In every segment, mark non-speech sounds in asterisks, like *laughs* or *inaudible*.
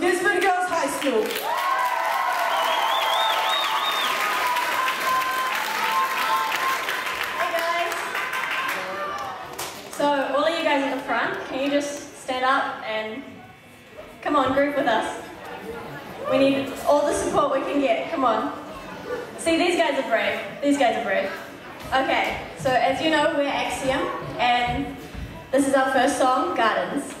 Gisborne Girls High School. Hey guys. So all of you guys at the front, can you just stand up and come on, group with us. We need all the support we can get. Come on. See, these guys are brave. These guys are brave. Okay, so as you know, we're Axiom, and this is our first song, Gardens.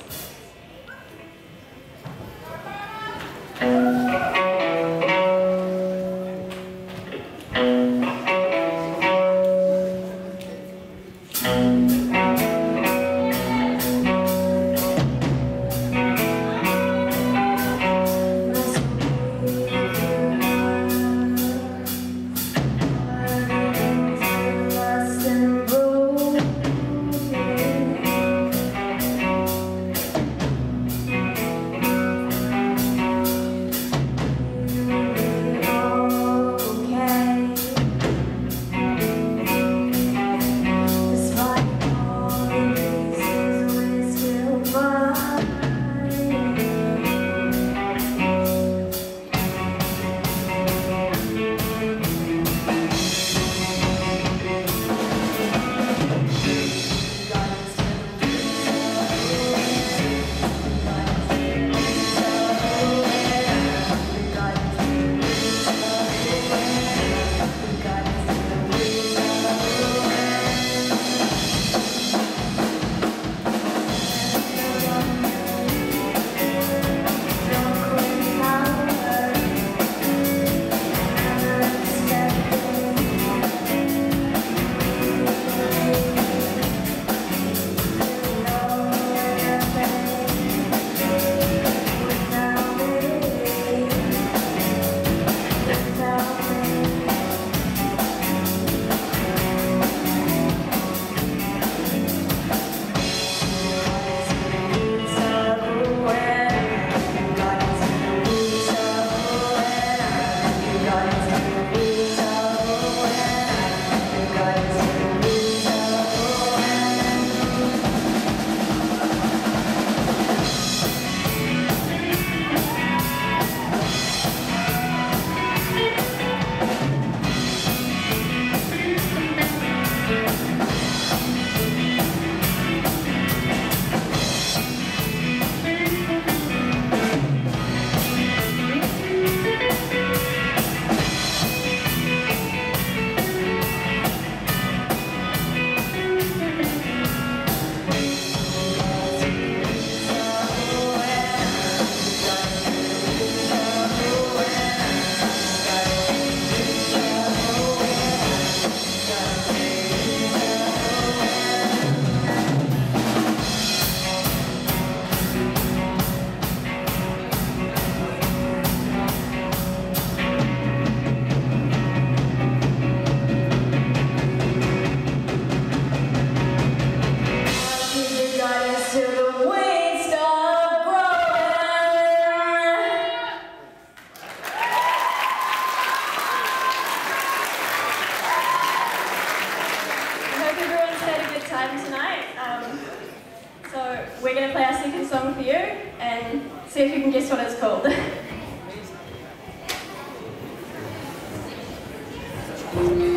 tonight. Um, so we're going to play our second song for you and see if you can guess what it's called. *laughs*